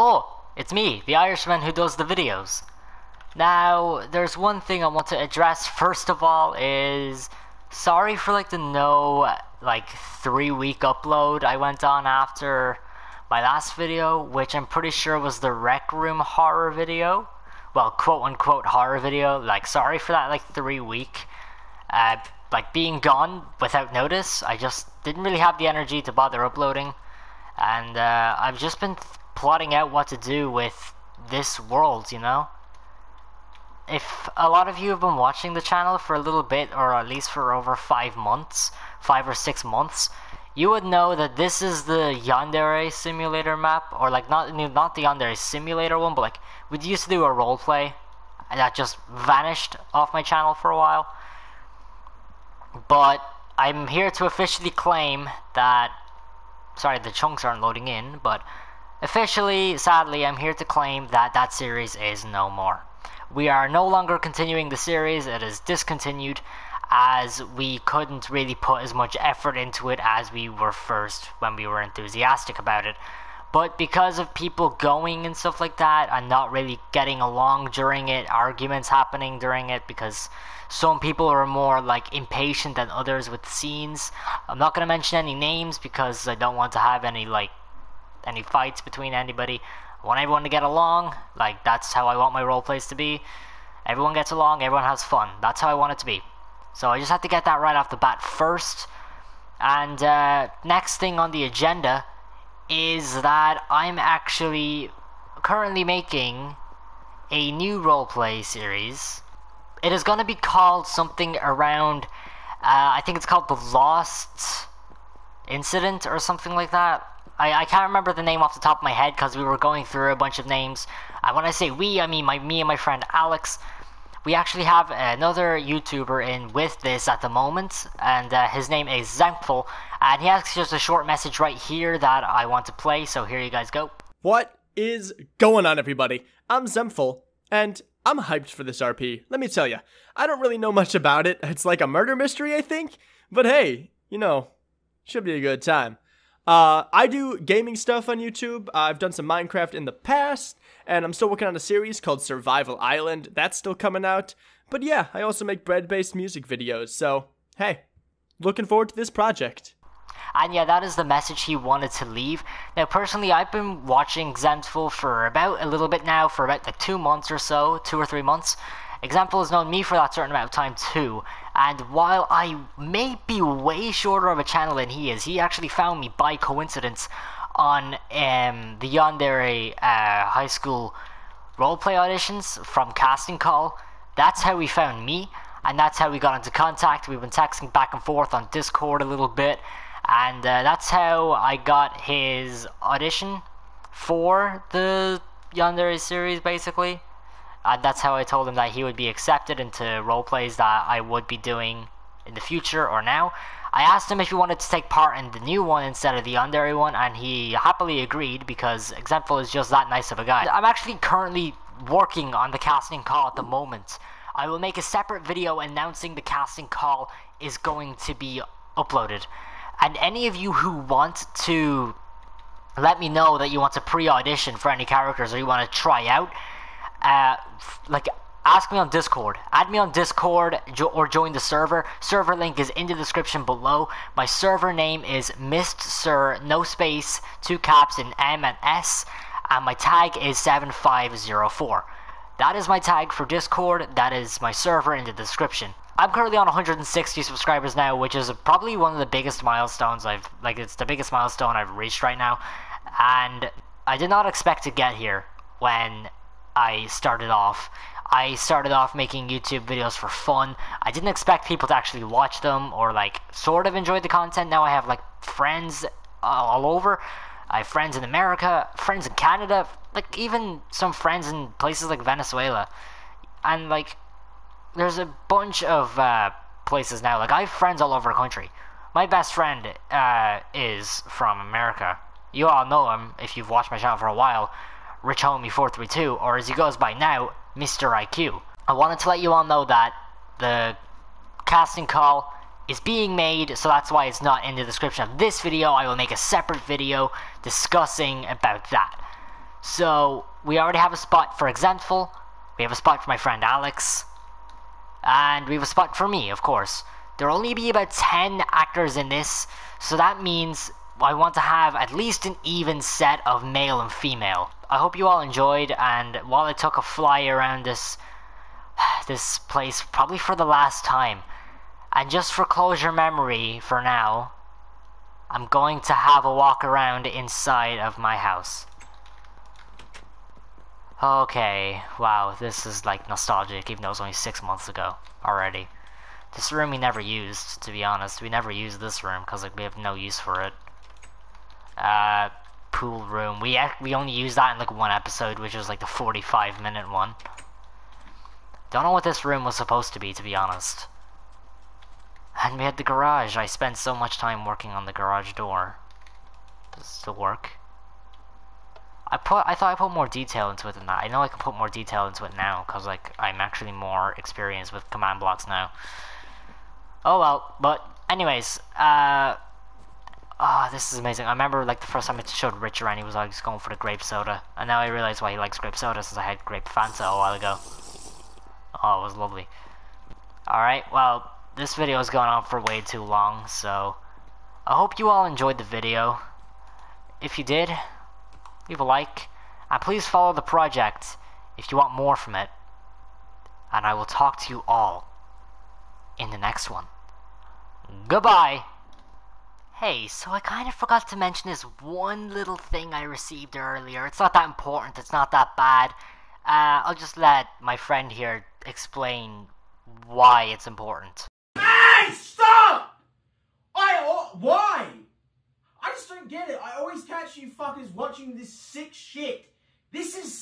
Hello, it's me, the Irishman who does the videos. Now, there's one thing I want to address first of all is sorry for like the no like three week upload I went on after my last video, which I'm pretty sure was the Rec Room horror video. Well, quote unquote horror video. Like, sorry for that like three week uh, like being gone without notice. I just didn't really have the energy to bother uploading, and uh, I've just been plotting out what to do with this world, you know? If a lot of you have been watching the channel for a little bit, or at least for over five months, five or six months, you would know that this is the Yandere simulator map, or like not not the Yandere simulator one, but like we used to do a roleplay that just vanished off my channel for a while. But I'm here to officially claim that sorry the chunks aren't loading in, but Officially, sadly, I'm here to claim that that series is no more. We are no longer continuing the series, it is discontinued as we couldn't really put as much effort into it as we were first when we were enthusiastic about it. But because of people going and stuff like that and not really getting along during it, arguments happening during it because some people are more like impatient than others with scenes. I'm not going to mention any names because I don't want to have any like any fights between anybody. I want everyone to get along. Like, that's how I want my role plays to be. Everyone gets along, everyone has fun. That's how I want it to be. So I just have to get that right off the bat first. And uh, next thing on the agenda is that I'm actually currently making a new roleplay series. It is going to be called something around, uh, I think it's called The Lost Incident or something like that. I, I can't remember the name off the top of my head because we were going through a bunch of names. Uh, when I say we, I mean my me and my friend Alex. We actually have another YouTuber in with this at the moment, and uh, his name is Xemptful, and he has just a short message right here that I want to play, so here you guys go. What is going on, everybody? I'm Xemptful, and I'm hyped for this RP. Let me tell you, I don't really know much about it. It's like a murder mystery, I think, but hey, you know, should be a good time. Uh, I do gaming stuff on YouTube. Uh, I've done some Minecraft in the past, and I'm still working on a series called Survival Island. That's still coming out. But yeah, I also make bread-based music videos, so hey, looking forward to this project. And yeah, that is the message he wanted to leave. Now, personally, I've been watching Xemptful for about a little bit now, for about like two months or so, two or three months. Xemptful has known me for that certain amount of time too, and while I may be way shorter of a channel than he is, he actually found me by coincidence on um, the Yandere uh, high school roleplay auditions from Casting Call. That's how he found me, and that's how we got into contact. We've been texting back and forth on Discord a little bit, and uh, that's how I got his audition for the Yandere series, basically. Uh, that's how I told him that he would be accepted into role plays that I would be doing in the future or now. I asked him if he wanted to take part in the new one instead of the Yandere one, and he happily agreed because Xemptful is just that nice of a guy. I'm actually currently working on the casting call at the moment. I will make a separate video announcing the casting call is going to be uploaded. And any of you who want to let me know that you want to pre-audition for any characters or you want to try out, like ask me on Discord. Add me on Discord jo or join the server. Server link is in the description below. My server name is MystSir, no space, two caps in M and S, and my tag is 7504. That is my tag for Discord. That is my server in the description. I'm currently on 160 subscribers now, which is probably one of the biggest milestones I've like. It's the biggest milestone I've reached right now, and I did not expect to get here when I started off. I started off making YouTube videos for fun. I didn't expect people to actually watch them or like sort of enjoy the content. Now I have like friends all over. I have friends in America, friends in Canada, like even some friends in places like Venezuela. And like there's a bunch of uh, places now. Like I have friends all over the country. My best friend uh, is from America. You all know him if you've watched my channel for a while. Rich Homie 432, or as he goes by now, Mr. IQ. I wanted to let you all know that the casting call is being made, so that's why it's not in the description of this video. I will make a separate video discussing about that. So we already have a spot for Xemptful. We have a spot for my friend Alex. And we have a spot for me, of course. There'll only be about 10 actors in this, so that means I want to have at least an even set of male and female. I hope you all enjoyed, and while I took a fly around this this place probably for the last time, and just for closure memory for now, I'm going to have a walk around inside of my house. Okay, wow, this is like nostalgic, even though it was only six months ago already. This room we never used, to be honest. We never used this room because like we have no use for it. Uh, pool room. We we only used that in like one episode, which was like the 45 minute one. Don't know what this room was supposed to be, to be honest. And we had the garage. I spent so much time working on the garage door. Does it still work? I put I thought I put more detail into it than that. I know I can put more detail into it now because like I'm actually more experienced with command blocks now. Oh well, but anyways, uh Oh, this is amazing. I remember like the first time it showed Rich around, he was like going for the grape soda. And now I realize why he likes grape soda since I had grape Fanta a while ago. Oh, it was lovely. Alright, well, this video has gone on for way too long, so I hope you all enjoyed the video. If you did, leave a like, and please follow the project if you want more from it. And I will talk to you all in the next one. Goodbye! Hey, so I kind of forgot to mention this one little thing I received earlier. It's not that important, it's not that bad. Uh, I'll just let my friend here explain why it's important. Hey, stop! I, uh, why? I just don't get it. I always catch you fuckers watching this sick shit. This is